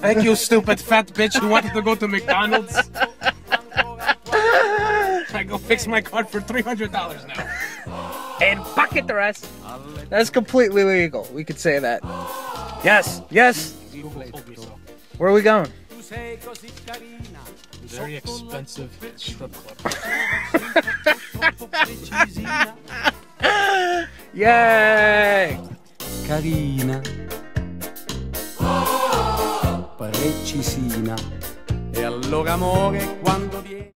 Thank you, stupid fat bitch who wanted to go to McDonald's. I go fix my card for three hundred dollars now. and pocket the rest. That's completely legal. We could say that. Yes, yes. Google told me so. Where are we going? Very expensive strip club. Yay! carina, e Cisina. E allora amore quando viene...